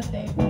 God,